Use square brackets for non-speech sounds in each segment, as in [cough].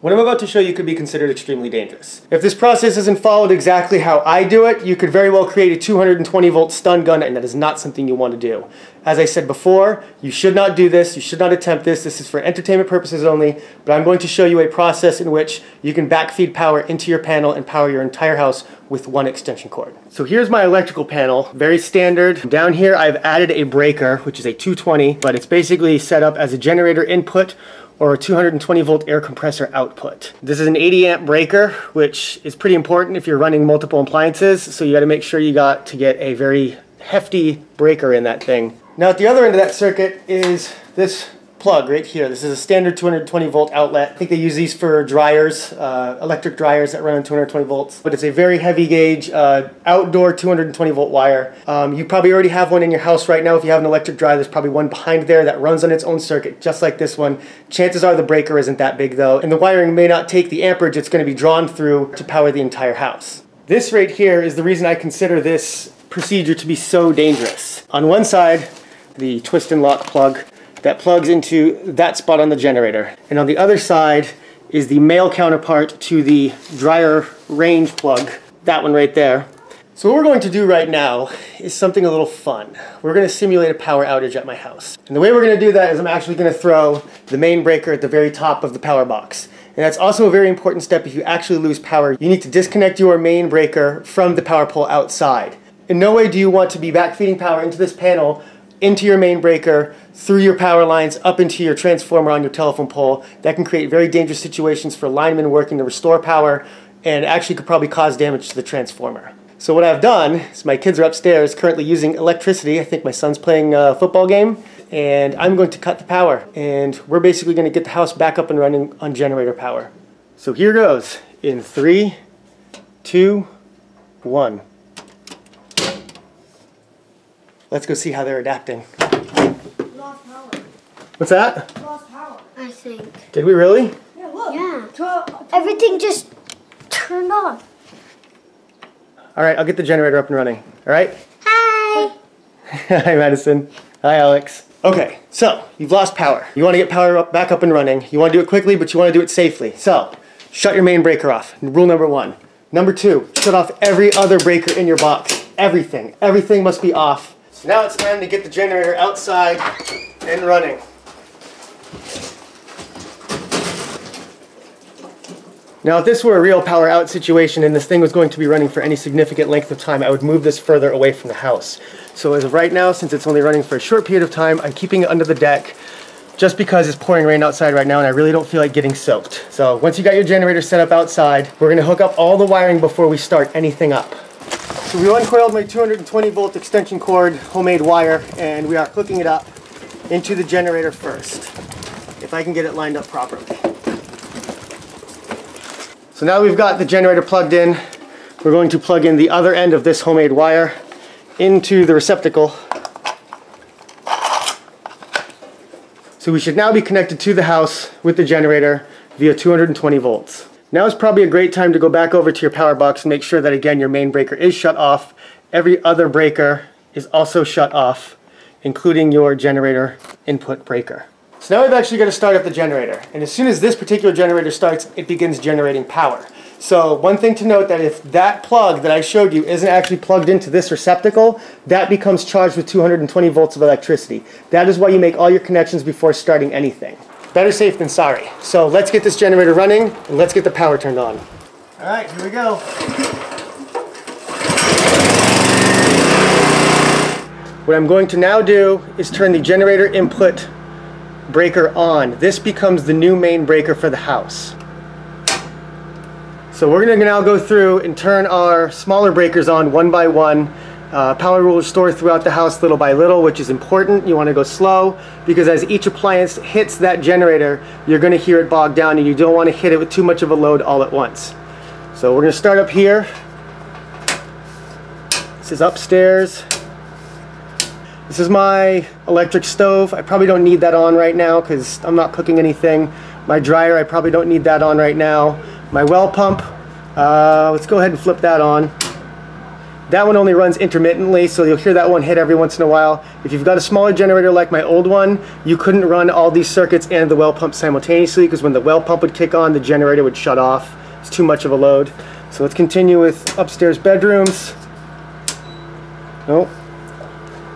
What I'm about to show you could be considered extremely dangerous. If this process isn't followed exactly how I do it, you could very well create a 220 volt stun gun and that is not something you want to do. As I said before, you should not do this, you should not attempt this, this is for entertainment purposes only, but I'm going to show you a process in which you can backfeed power into your panel and power your entire house with one extension cord. So here's my electrical panel, very standard. Down here I've added a breaker, which is a 220, but it's basically set up as a generator input or a 220 volt air compressor output. This is an 80 amp breaker, which is pretty important if you're running multiple appliances, so you gotta make sure you got to get a very hefty breaker in that thing. Now at the other end of that circuit is this plug right here. This is a standard 220 volt outlet. I think they use these for dryers, uh, electric dryers that run on 220 volts. But it's a very heavy gauge uh, outdoor 220 volt wire. Um, you probably already have one in your house right now. If you have an electric dryer, there's probably one behind there that runs on its own circuit, just like this one. Chances are the breaker isn't that big though, and the wiring may not take the amperage it's going to be drawn through to power the entire house. This right here is the reason I consider this procedure to be so dangerous. On one side, the twist and lock plug that plugs into that spot on the generator. And on the other side is the male counterpart to the dryer range plug, that one right there. So what we're going to do right now is something a little fun. We're going to simulate a power outage at my house. And the way we're going to do that is I'm actually going to throw the main breaker at the very top of the power box. And that's also a very important step if you actually lose power. You need to disconnect your main breaker from the power pole outside. In no way do you want to be backfeeding power into this panel into your main breaker, through your power lines, up into your transformer on your telephone pole. That can create very dangerous situations for linemen working to restore power and actually could probably cause damage to the transformer. So what I've done is my kids are upstairs currently using electricity. I think my son's playing a football game and I'm going to cut the power and we're basically going to get the house back up and running on generator power. So here goes in three, two, one. Let's go see how they're adapting. Lost power. What's that? Lost power. I think. Did we really? Yeah, look. Yeah. Twelve- Everything just turned off. All right, I'll get the generator up and running. All right? Hi. [laughs] Hi, Madison. Hi, Alex. Okay, so you've lost power. You want to get power up, back up and running. You want to do it quickly, but you want to do it safely. So, shut your main breaker off. Rule number one. Number two, shut off every other breaker in your box. Everything. Everything must be off. So now it's time to get the generator outside and running. Now, if this were a real power out situation and this thing was going to be running for any significant length of time, I would move this further away from the house. So as of right now, since it's only running for a short period of time, I'm keeping it under the deck just because it's pouring rain outside right now and I really don't feel like getting soaked. So once you got your generator set up outside, we're gonna hook up all the wiring before we start anything up. So we uncoiled my 220 volt extension cord, homemade wire, and we are hooking it up into the generator first, if I can get it lined up properly. So now we've got the generator plugged in, we're going to plug in the other end of this homemade wire into the receptacle. So we should now be connected to the house with the generator via 220 volts. Now is probably a great time to go back over to your power box and make sure that again your main breaker is shut off. Every other breaker is also shut off, including your generator input breaker. So now we've actually got to start up the generator. And as soon as this particular generator starts, it begins generating power. So one thing to note that if that plug that I showed you isn't actually plugged into this receptacle, that becomes charged with 220 volts of electricity. That is why you make all your connections before starting anything. Better safe than sorry. So let's get this generator running and let's get the power turned on. All right, here we go. What I'm going to now do is turn the generator input breaker on. This becomes the new main breaker for the house. So we're gonna now go through and turn our smaller breakers on one by one. Uh, power will restore throughout the house little by little, which is important. You wanna go slow because as each appliance hits that generator, you're gonna hear it bog down and you don't wanna hit it with too much of a load all at once. So we're gonna start up here. This is upstairs. This is my electric stove. I probably don't need that on right now because I'm not cooking anything. My dryer, I probably don't need that on right now. My well pump, uh, let's go ahead and flip that on. That one only runs intermittently, so you'll hear that one hit every once in a while. If you've got a smaller generator like my old one, you couldn't run all these circuits and the well pump simultaneously because when the well pump would kick on, the generator would shut off. It's too much of a load. So let's continue with upstairs bedrooms. Nope.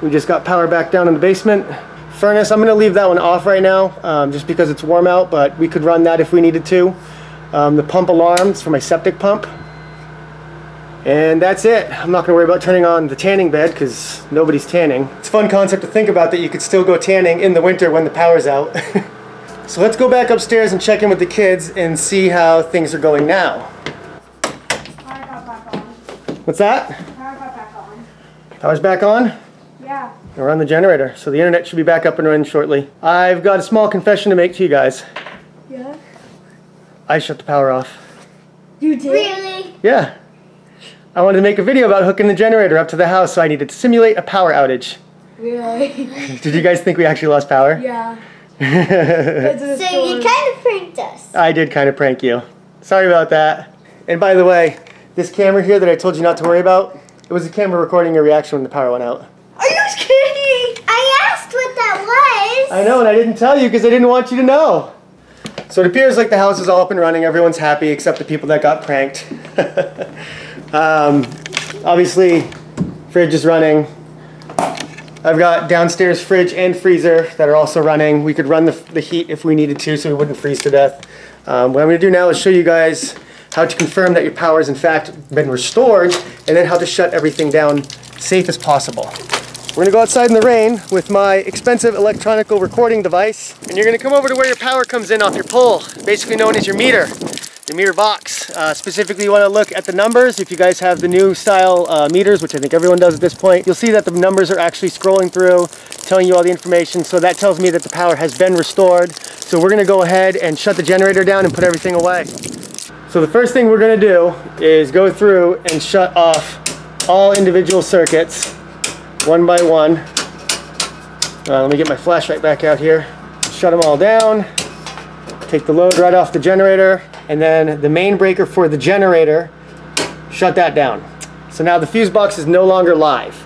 We just got power back down in the basement. Furnace, I'm gonna leave that one off right now um, just because it's warm out, but we could run that if we needed to. Um, the pump alarms for my septic pump. And that's it. I'm not gonna worry about turning on the tanning bed because nobody's tanning. It's a fun concept to think about that you could still go tanning in the winter when the power's out. [laughs] so let's go back upstairs and check in with the kids and see how things are going now. Power got back on. What's that? Power got back on. Power's back on? Yeah. We're on the generator, so the internet should be back up and running shortly. I've got a small confession to make to you guys. Yeah. I shut the power off. You did? Really? Yeah. I wanted to make a video about hooking the generator up to the house, so I needed to simulate a power outage. Really? [laughs] Did you guys think we actually lost power? yeah. [laughs] So you kind of pranked us. I did kind of prank you. Sorry about that. And by the way, this camera here that I told you not to worry about, it was a camera recording your reaction when the power went out. Are you kidding? I asked what that was. I know, and I didn't tell you because I didn't want you to know. So it appears like the house is all up and running. Everyone's happy except the people that got pranked. [laughs] um, obviously, fridge is running. I've got downstairs fridge and freezer that are also running. We could run the, the heat if we needed to so we wouldn't freeze to death. Um, what I'm going to do now is show you guys how to confirm that your power has in fact been restored and then how to shut everything down safe as possible. We're gonna go outside in the rain with my expensive electronic recording device, and you're gonna come over to where your power comes in off your pole, basically known as your meter, your meter box. Uh, specifically, you wanna look at the numbers. If you guys have the new style uh, meters, which I think everyone does at this point, you'll see that the numbers are actually scrolling through, telling you all the information. So that tells me that the power has been restored. So we're gonna go ahead and shut the generator down and put everything away. So the first thing we're gonna do is go through and shut off all individual circuits one by one. Uh, let me get my flashlight back out here. Shut them all down. Take the load right off the generator. And then the main breaker for the generator, shut that down. So now the fuse box is no longer live.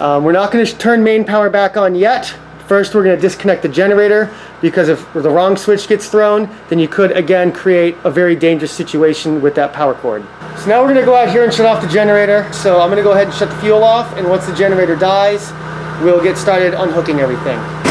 Um, we're not going to turn main power back on yet. First, we're going to disconnect the generator because if the wrong switch gets thrown, then you could again create a very dangerous situation with that power cord. So now we're going to go out here and shut off the generator. So I'm going to go ahead and shut the fuel off, and once the generator dies, we'll get started unhooking everything.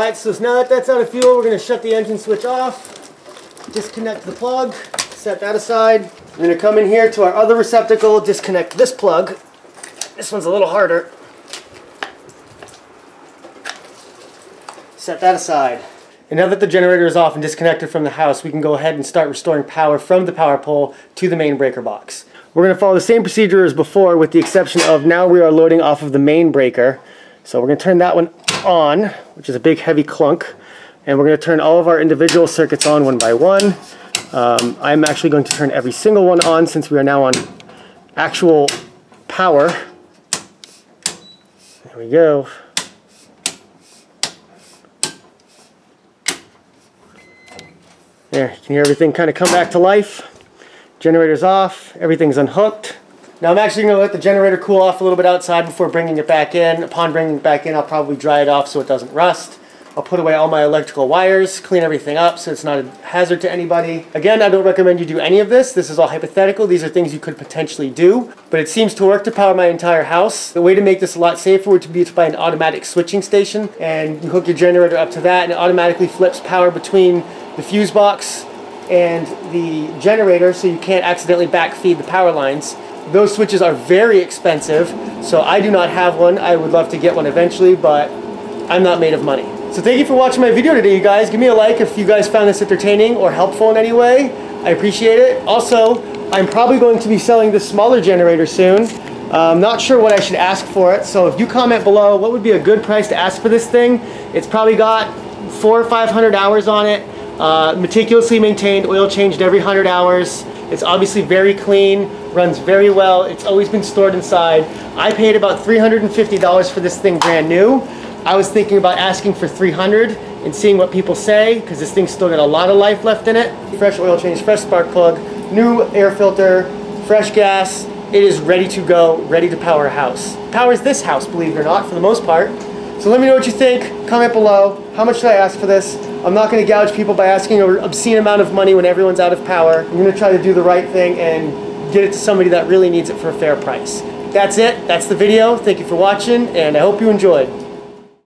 All right, so now that that's out of fuel, we're going to shut the engine switch off, disconnect the plug, set that aside. We're going to come in here to our other receptacle, disconnect this plug. This one's a little harder. Set that aside. And now that the generator is off and disconnected from the house, we can go ahead and start restoring power from the power pole to the main breaker box. We're going to follow the same procedure as before with the exception of now we are loading off of the main breaker. So we're going to turn that one on, which is a big heavy clunk. And we're going to turn all of our individual circuits on one by one. Um, I'm actually going to turn every single one on since we are now on actual power. There we go. There, you can hear everything kind of come back to life. Generator's off, everything's unhooked. Now I'm actually going to let the generator cool off a little bit outside before bringing it back in. Upon bringing it back in, I'll probably dry it off so it doesn't rust. I'll put away all my electrical wires, clean everything up so it's not a hazard to anybody. Again, I don't recommend you do any of this. This is all hypothetical. These are things you could potentially do, but it seems to work to power my entire house. The way to make this a lot safer would be to buy an automatic switching station and you hook your generator up to that and it automatically flips power between the fuse box and the generator so you can't accidentally backfeed the power lines. Those switches are very expensive, so I do not have one. I would love to get one eventually, but I'm not made of money. So thank you for watching my video today, you guys. Give me a like if you guys found this entertaining or helpful in any way. I appreciate it. Also, I'm probably going to be selling this smaller generator soon. Uh, I'm not sure what I should ask for it, so if you comment below what would be a good price to ask for this thing, it's probably got four or 500 hours on it, uh, meticulously maintained, oil changed every 100 hours. It's obviously very clean, runs very well. It's always been stored inside. I paid about $350 for this thing brand new. I was thinking about asking for 300 and seeing what people say because this thing's still got a lot of life left in it. Fresh oil change, fresh spark plug, new air filter, fresh gas. It is ready to go, ready to power a house. Powers this house, believe it or not, for the most part. So let me know what you think. Comment below. How much should I ask for this? I'm not going to gouge people by asking an obscene amount of money when everyone's out of power. I'm going to try to do the right thing and get it to somebody that really needs it for a fair price. That's it. That's the video. Thank you for watching, and I hope you enjoyed.